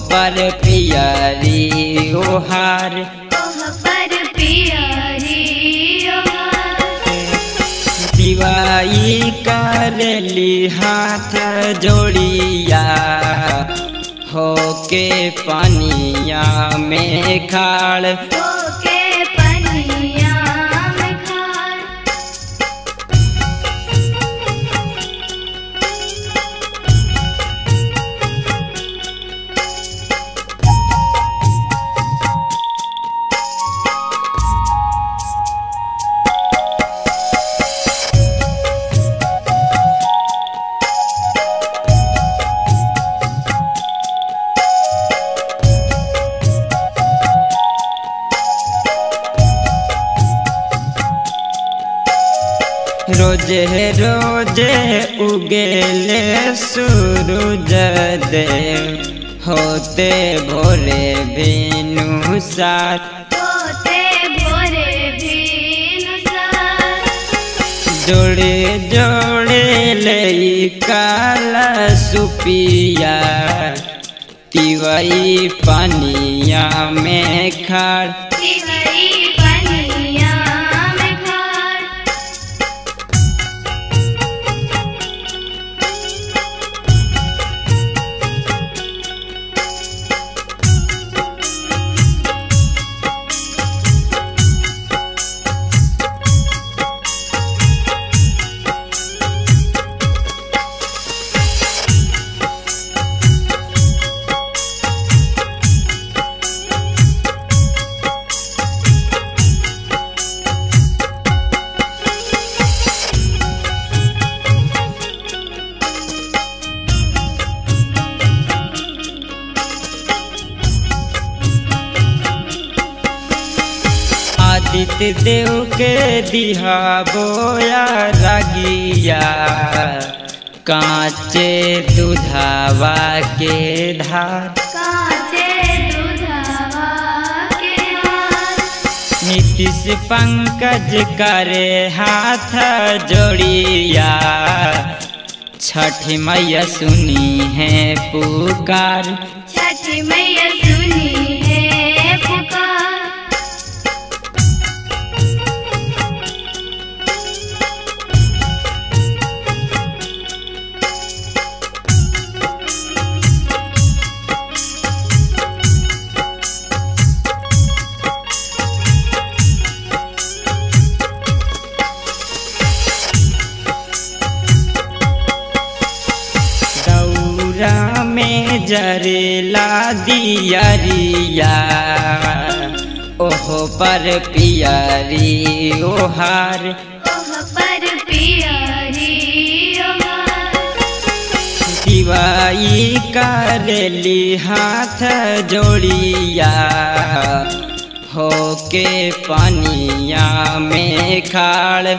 पियरी ओहार ओह पर पियरी ओहार दिवाई करली हाथ जोड़िया होके पानिया में खाड़। रोज़े रोज़े उगेले सूरज देव होते भोरे बिनु साथ। होते भोरे भिनुसार जोड़े जोड़े ले काला सुपिया। तिवई पानिया में खाड़ तिवरी आदित्य देव के दिहा बोया रागिया। कांचे दुधावा के धार। काचे दूधवा के हार नीतीश पंकज करे हाथ जोड़िया। छठ मैया सुनी है पुकार। छठी मैया जरेला दियरिया ओहो पर पियरी ओहार ओह पर पियरी दिवाई करली हाथ जोड़िया। होके पानिया में खाड़